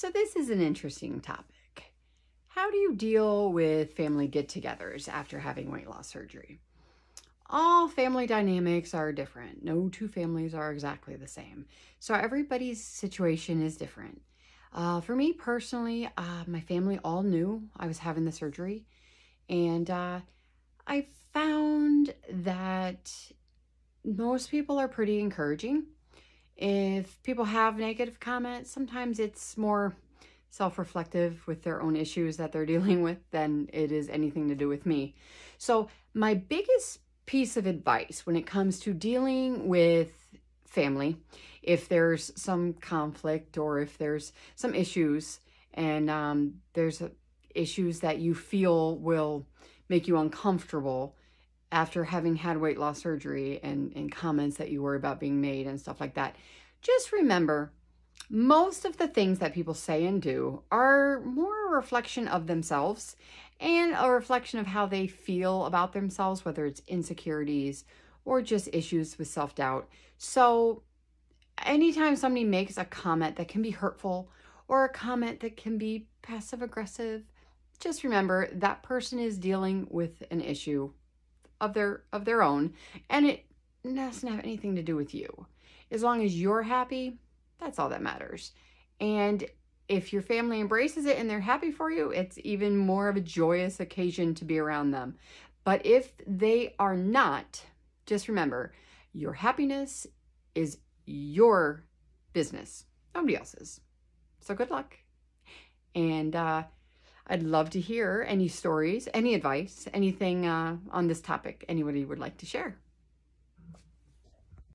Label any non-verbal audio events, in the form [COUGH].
So this is an interesting topic. How do you deal with family get-togethers after having weight loss surgery? All family dynamics are different. No two families are exactly the same. So everybody's situation is different. Uh, for me personally, uh, my family all knew I was having the surgery. And uh, I found that most people are pretty encouraging. If people have negative comments, sometimes it's more self-reflective with their own issues that they're [LAUGHS] dealing with than it is anything to do with me. So my biggest piece of advice when it comes to dealing with family, if there's some conflict or if there's some issues and um, there's issues that you feel will make you uncomfortable after having had weight loss surgery and, and comments that you worry about being made and stuff like that, just remember most of the things that people say and do are more a reflection of themselves and a reflection of how they feel about themselves, whether it's insecurities or just issues with self doubt. So, anytime somebody makes a comment that can be hurtful or a comment that can be passive aggressive, just remember that person is dealing with an issue of their of their own and it doesn't have anything to do with you. As long as you're happy, that's all that matters. And if your family embraces it and they're happy for you, it's even more of a joyous occasion to be around them. But if they are not, just remember your happiness is your business, nobody else's. So good luck. And uh, I'd love to hear any stories, any advice, anything uh, on this topic anybody would like to share.